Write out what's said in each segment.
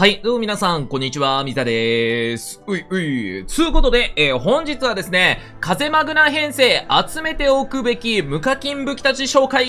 はい、どうも皆さん、こんにちは、みざでーす。ういうい。つうことで、えー、本日はですね、風マグナ編成、集めておくべき無課金武器たち紹介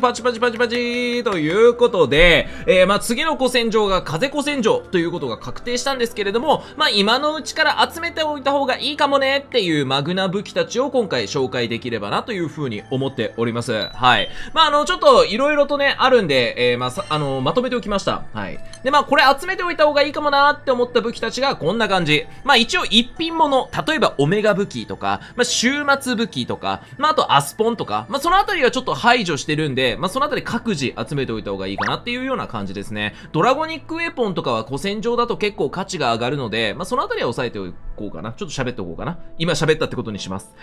パチパチパチパチということで、えー、まあ、次の古戦場が風古戦場ということが確定したんですけれども、まあ、今のうちから集めておいた方がいいかもねっていうマグナ武器たちを今回紹介できればなというふうに思っております。はい。まあ、あの、ちょっと色々とね、あるんで、えー、まあ、あの、まとめておきました。はい。で、まあ、これ集めめておいた方がいいかもなって思った武器たちがこんな感じ。まあ一応一品物、例えばオメガ武器とか、まあ週末武器とか、まああとアスポンとか、まあそのあたりはちょっと排除してるんで、まあそのあたり各自集めておいた方がいいかなっていうような感じですね。ドラゴニックウェポンとかは古戦場だと結構価値が上がるので、まあそのあたりは押さえておこうかな。ちょっと喋っておこうかな。今喋ったってことにします。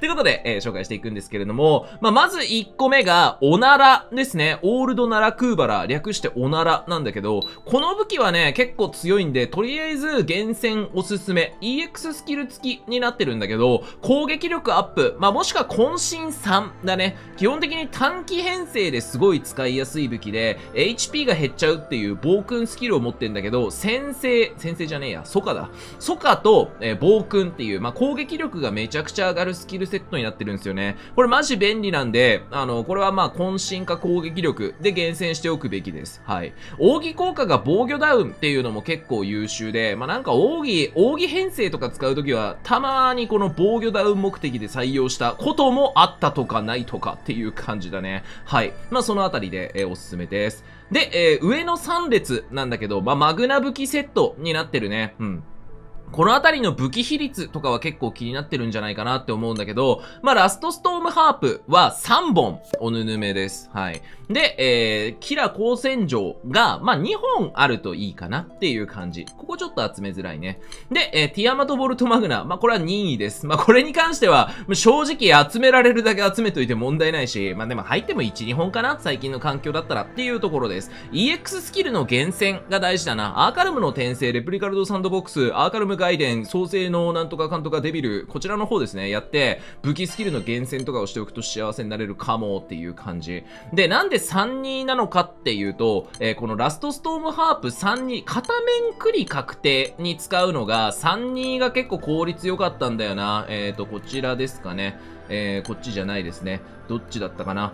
ということで、えー、紹介していくんですけれども、まあまず1個目が、おならですね。オールドナラクーバラ、略しておならなんだけど、この武器はね、結構強いんで、とりあえず厳選おすすめ。EX スキル付きになってるんだけど、攻撃力アップ。まあ、もしくは渾身3だね。基本的に短期編成ですごい使いやすい武器で、HP が減っちゃうっていう暴君スキルを持ってんだけど、先制、先制じゃねえや、ソカだ。ソカと、えー、暴君っていう、まあ、攻撃力がめちゃくちゃ上がるスキルセットになってるんですよね。これマジ便利なんで、あの、これはまあ、渾身か攻撃力で厳選しておくべきです。はい。奥義効果が防御ダウンっていうのも結構優秀で、まあ、なんか奥義、奥義編成とか使うときは、たまにこの防御ダウン目的で採用したこともあったとかないとかっていう感じだね。はい。まあ、そのあたりで、えー、おすすめです。で、えー、上の3列なんだけど、まあ、マグナ武器セットになってるね。うん。このあたりの武器比率とかは結構気になってるんじゃないかなって思うんだけど、まあ、ラストストームハープは3本おぬぬめです。はい。で、えー、キラ光線場が、まあ、2本あるといいかなっていう感じ。ここちょっと集めづらいね。で、えー、ティアマトボルトマグナ。まあ、これは任意です。まあ、これに関しては、正直集められるだけ集めといて問題ないし、まあ、でも入っても1、2本かな最近の環境だったらっていうところです。EX スキルの厳選が大事だな。アーカルムの転生、レプリカルドサンドボックス、アーカルム外伝、創生のなんとかかんとかデビル、こちらの方ですね、やって、武器スキルの厳選とかをしておくと幸せになれるかもっていう感じ。で、なんで32なのかっていうと、えー、このラストストームハープ32、片面クリ確定に使うのが、32が結構効率良かったんだよな。えっ、ー、と、こちらですかね。えー、こっちじゃないですね。どっちだったかな。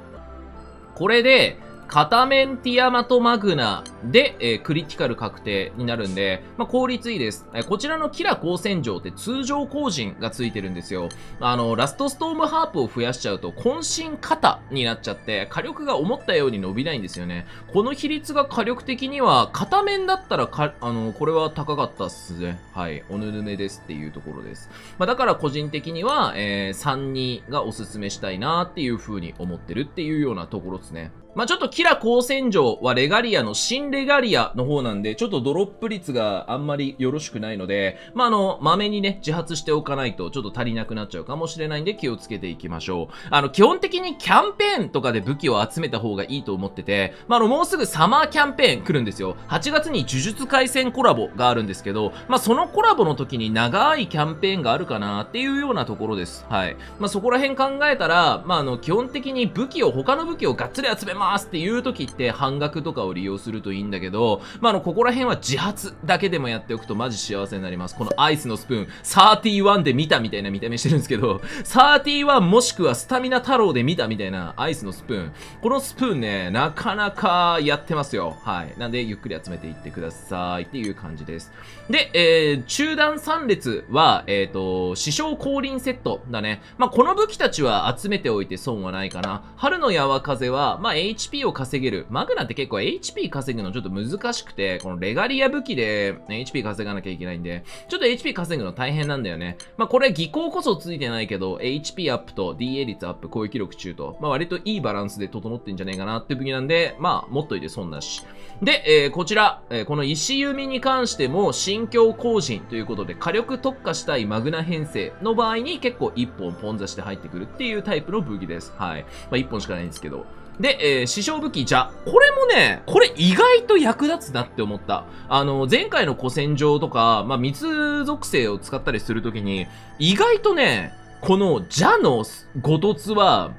これで、片面ティアマトマグナで、えー、クリティカル確定になるんで、まあ、効率いいです。えー、こちらのキラ光線場って通常光人がついてるんですよ。あの、ラストストームハープを増やしちゃうと、渾身肩になっちゃって、火力が思ったように伸びないんですよね。この比率が火力的には、片面だったらか、あの、これは高かったっすね。はい。おぬるめですっていうところです。まあ、だから個人的には、えー、3、2がおすすめしたいなっていう風に思ってるっていうようなところですね。まあ、ちょっとキラ光線場はレガリアの新レガリアの方なんで、ちょっとドロップ率があんまりよろしくないので、まあ、あの、まめにね、自発しておかないとちょっと足りなくなっちゃうかもしれないんで気をつけていきましょう。あの、基本的にキャンペーンとかで武器を集めた方がいいと思ってて、まあ、あの、もうすぐサマーキャンペーン来るんですよ。8月に呪術回戦コラボがあるんですけど、まあ、そのコラボの時に長いキャンペーンがあるかなっていうようなところです。はい。まあ、そこら辺考えたら、まあ、あの、基本的に武器を、他の武器をがっつり集めますますっていう時って半額とかを利用するといいんだけど、まあ、あの、ここら辺は自発だけでもやっておくとマジ幸せになります。このアイスのスプーン、31で見たみたいな見た目してるんですけど、31もしくはスタミナ太郎で見たみたいなアイスのスプーン。このスプーンね、なかなかやってますよ。はい。なんで、ゆっくり集めていってくださいっていう感じです。で、えー、中段3列は、えっ、ー、と、師匠降臨セットだね。まあ、この武器たちは集めておいて損はないかな。春の矢は風は、まあ、HP を稼げる。マグナって結構 HP 稼ぐのちょっと難しくて、このレガリア武器で HP 稼がなきゃいけないんで、ちょっと HP 稼ぐの大変なんだよね。まあこれ技巧こそついてないけど、HP アップと DA 率アップ、攻撃力中と、まあ割といいバランスで整ってんじゃねえかなって武器なんで、まあ持っといて損なし。で、えー、こちら、えー、この石弓に関しても、心境更新ということで、火力特化したいマグナ編成の場合に結構1本ポンザして入ってくるっていうタイプの武器です。はい。まあ1本しかないんですけど。で、えー、師匠武器、じゃ、これもね、これ意外と役立つなって思った。あの、前回の古戦場とか、まあ、密属性を使ったりするときに、意外とね、この、じゃのごとつは、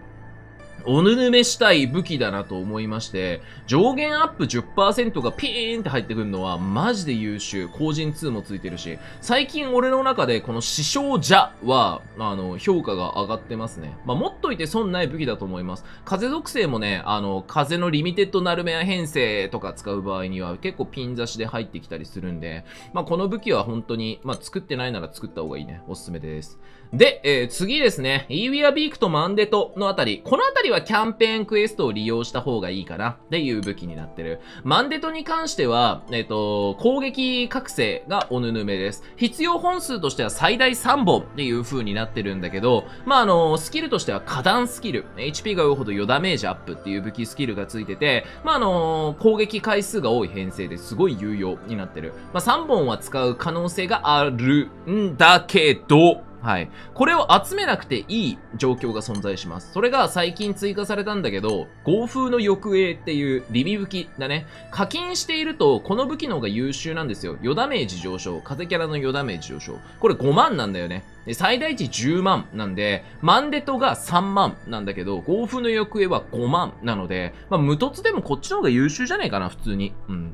おぬぬめしたい武器だなと思いまして、上限アップ10%がピーンって入ってくるのはマジで優秀。後人2もついてるし、最近俺の中でこの師匠者は、あの、評価が上がってますね。まあ、持っといて損ない武器だと思います。風属性もね、あの、風のリミテッドナルメア編成とか使う場合には結構ピン刺しで入ってきたりするんで、まあ、この武器は本当に、まあ、作ってないなら作った方がいいね。おすすめです。で、えー、次ですね。イーウィアビークとマンデトのあたり。このあたりはキャンペーンクエストを利用した方がいいかなっていう武器になってる。マンデトに関しては、えっ、ー、と、攻撃覚醒がおぬぬめです。必要本数としては最大3本っていう風になってるんだけど、まあ、あの、スキルとしては花壇スキル。HP が多いほど余ダメージアップっていう武器スキルがついてて、まあ、あの、攻撃回数が多い編成ですごい有用になってる。まあ、3本は使う可能性があるんだけど、はい。これを集めなくていい状況が存在します。それが最近追加されたんだけど、豪風の抑影っていうリビ武器だね。課金していると、この武器の方が優秀なんですよ。余ダメージ上昇。風キャラの余ダメージ上昇。これ5万なんだよね。で最大値10万なんで、マンデトが3万なんだけど、豪風の抑影は5万なので、まあ、無凸でもこっちの方が優秀じゃないかな、普通に。うん。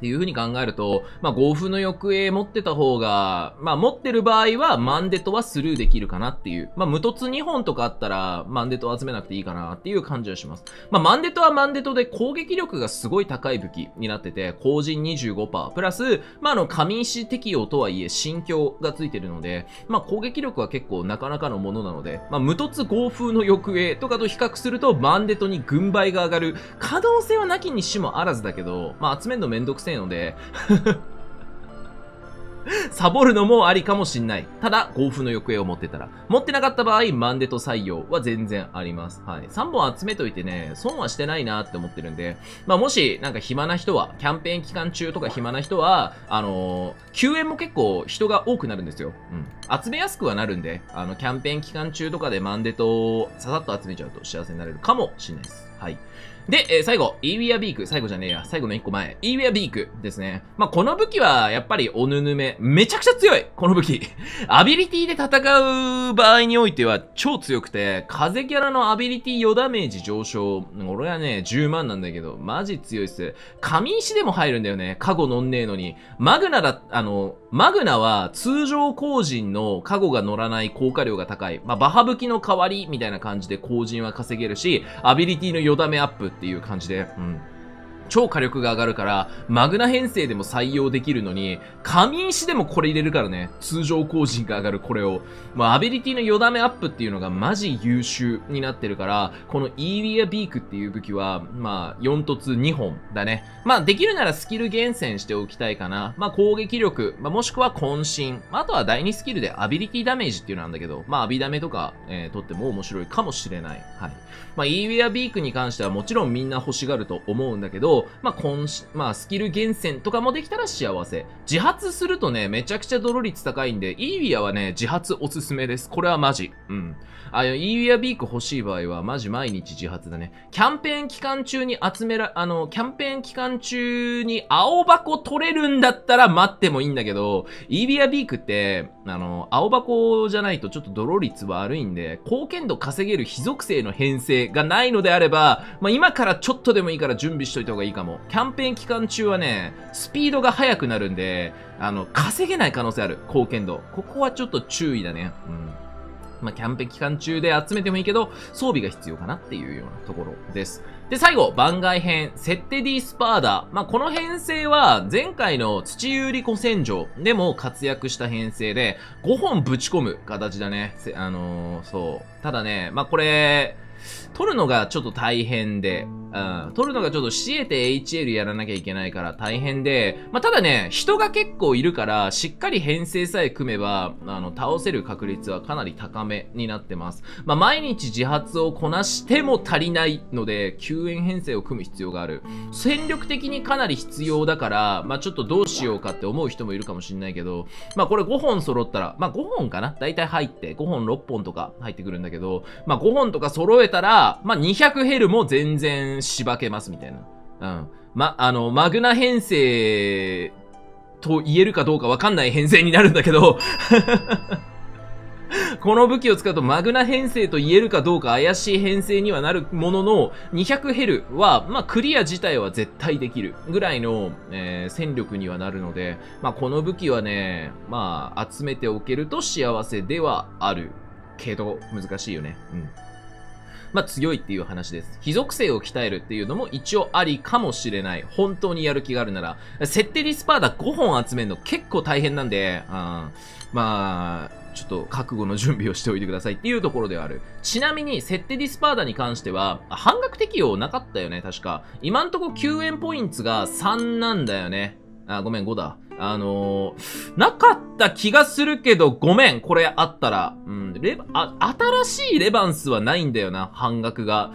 っていう風に考えると、まあ、豪風の抑影持ってた方が、まあ、持ってる場合は、マンデトはスルーできるかなっていう。まあ、無凸2本とかあったら、マンデト集めなくていいかなっていう感じはします。まあ、マンデトはマンデトで攻撃力がすごい高い武器になってて、後陣25%、プラス、まあ、あの、紙石適用とはいえ、心境がついてるので、まあ、攻撃力は結構なかなかのものなので、まあ、無凸豪風の抑影とかと比較すると、マンデトに軍配が上がる可能性はなきにしもあらずだけど、まあ、集めるのめんどくせえので サボるのもありかもしんない。ただ、豪風の行方を持ってたら。持ってなかった場合、マンデト採用は全然あります。はい。3本集めといてね、損はしてないなって思ってるんで、まあもし、なんか暇な人は、キャンペーン期間中とか暇な人は、あのー、救援も結構人が多くなるんですよ。うん。集めやすくはなるんで、あの、キャンペーン期間中とかでマンデトをささっと集めちゃうと幸せになれるかもしれないです。はい。で、えー、最後、イーウィアビーク。最後じゃねえや。最後の1個前。イーウィアビークですね。まあ、この武器は、やっぱり、おぬぬめ。めちゃくちゃ強いこの武器。アビリティで戦う場合においては、超強くて、風キャラのアビリティ与ダメージ上昇。俺はね、10万なんだけど、マジ強いっす。神石でも入るんだよね。加護乗んねえのに。マグナだ、あの、マグナは通常攻刃の加護が乗らない効果量が高い。まあ、バハ武器の代わりみたいな感じで工人は稼げるし、アビリティの余ダメアップていう感じで、うん。超火力が上がるから、マグナ編成でも採用できるのに、紙石でもこれ入れるからね。通常更新が上がるこれを。まあ、アビリティのよだめアップっていうのがマジ優秀になってるから、このイーリアビークっていう武器は、まあ、4突2本だね。まあ、できるならスキル厳選しておきたいかな。まあ、攻撃力、まあ、もしくは渾身。あとは第2スキルでアビリティダメージっていうのなんだけど、まあ、アビダメとか、えー、取っても面白いかもしれない。はい。まあ、イーリアビークに関してはもちろんみんな欲しがると思うんだけど、まあ、こん、まあ、スキル厳選とかもできたら幸せ。自発するとね、めちゃくちゃ泥率高いんで、イーウィアはね、自発おすすめです。これはマジ。うん。あ、イーウィアビーク欲しい場合は、マジ毎日自発だね。キャンペーン期間中に集めら、あの、キャンペーン期間中に青箱取れるんだったら待ってもいいんだけど、イーウィアビークって、あの、青箱じゃないとちょっと泥率悪いんで、貢献度稼げる非属性の編成がないのであれば、まあ、今からちょっとでもいいから準備しといた方がいいかも。キャンペーン期間中はね、スピードが速くなるんで、あの、稼げない可能性ある。貢献度。ここはちょっと注意だね。うん。まあ、キャンペーン期間中で集めてもいいけど、装備が必要かなっていうようなところです。で、最後、番外編、セッテディスパーダ。まあ、この編成は、前回の土有利古戦場でも活躍した編成で、5本ぶち込む形だね。あのー、そう。ただね、まあ、これ、取るのがちょっと大変で、うん、取るのがちょっとシエて HL やらなきゃいけないから大変で、まあ、ただね、人が結構いるから、しっかり編成さえ組めば、あの、倒せる確率はかなり高めになってます。まあ、毎日自発をこなしても足りないので、救援編成を組む必要がある。戦力的にかなり必要だから、まあ、ちょっとどうしようかって思う人もいるかもしれないけど、まあ、これ5本揃ったら、まあ、5本かな？大体入って、5本6本とか入ってくるんだけど、まあ、5本とか揃えたら、まあ、200ヘルも全然しばけますみたいな。うん。ま、あの、マグナ編成と言えるかどうかわかんない編成になるんだけど この武器を使うとマグナ編成と言えるかどうか怪しい編成にはなるものの、200ヘルは、まあ、クリア自体は絶対できるぐらいの、えー、戦力にはなるので、まあ、この武器はね、まあ、集めておけると幸せではある。けど、難しいよね。うん。まあ、強いっていう話です。非属性を鍛えるっていうのも一応ありかもしれない。本当にやる気があるなら。設定ディスパーダ5本集めるの結構大変なんで、うん、まあ、ちょっと覚悟の準備をしておいてくださいっていうところではある。ちなみに、設定ディスパーダに関しては、半額適用なかったよね、確か。今んとこ救援ポイントが3なんだよね。あ、ごめん、5だ。あのー、なかった気がするけど、ごめん、これあったら。うん、レバ、あ、新しいレバンスはないんだよな、半額が。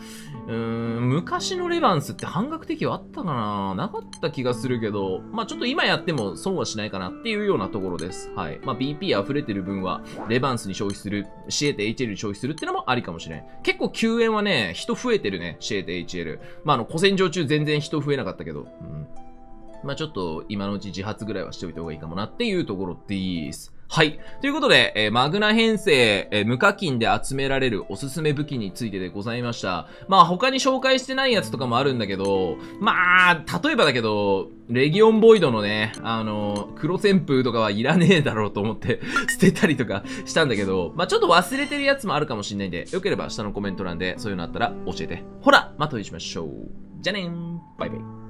うーん、昔のレバンスって半額適用あったかななかった気がするけど、まあちょっと今やっても損はしないかなっていうようなところです。はい。まあ BP 溢れてる分は、レバンスに消費する、シエテ HL に消費するってのもありかもしれん。結構救援はね、人増えてるね、シエテ HL。まああの、古戦場中全然人増えなかったけど。うんまあちょっと今のうち自発ぐらいはしておいた方がいいかもなっていうところです。はい。ということで、えー、マグナ編成、えー、無課金で集められるおすすめ武器についてでございました。まあ他に紹介してないやつとかもあるんだけど、まあ、例えばだけど、レギオンボイドのね、あの、黒旋風とかはいらねえだろうと思って 捨てたりとかしたんだけど、まあちょっと忘れてるやつもあるかもしんないんで、よければ下のコメント欄でそういうのあったら教えて。ほら、またお会いしましょう。じゃねー。バイバイ。